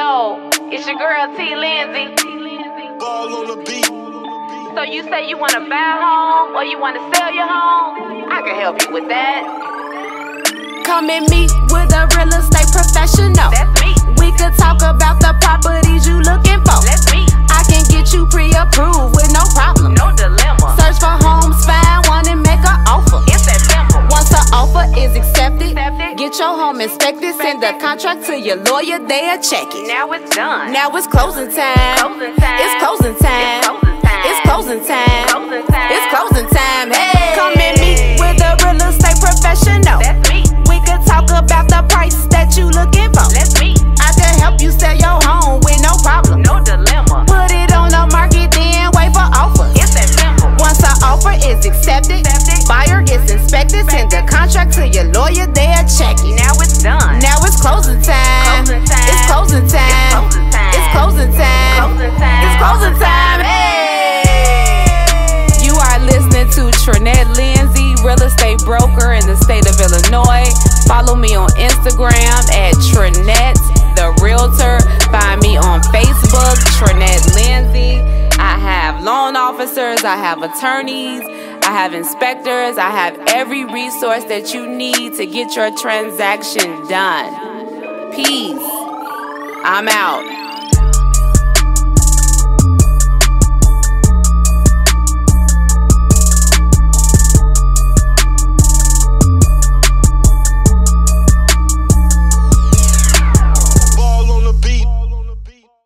Yo, it's your girl T Lindsey. Ball on the beat. So you say you wanna buy a home or you wanna sell your home? I can help you with that. Come and meet with a real estate professional. That's me. We could talk about the properties you looking for. Let's meet. I can get you pre-approved with no problem. No dilemma. Search for homes, find one and make an offer. It's that simple. Once the offer is accepted, Accepted. Get your home inspected, send the contract to your lawyer, they'll check it. Now it's done. Now it's closing time. Closing time. It's closing time. It's closing time. It's closing time. It's closing time. Hey, come and meet with a real estate professional. That's me. We could talk about the price that you looking for. Let's me. I can help you sell your home with no problem. No dilemma. Put it on the market, then wait for offer. It's that simple. Once the offer is accepted, Accepted. buyer gets inspected, send the contract to your lawyer, they'll check it. Now it's done. Now it's closing time. Closing time. It's closing time. It's closing time. It's closing time. Closing time. It's closing time. Hey. You are listening to Trinette Lindsey, real estate broker in the state of Illinois. Follow me on Instagram at Trinette the Realtor. Find me on Facebook, Trinette Lindsey. I have loan officers, I have attorneys, I have inspectors, I have every resource that you need to get your transaction done. Peace. I'm out.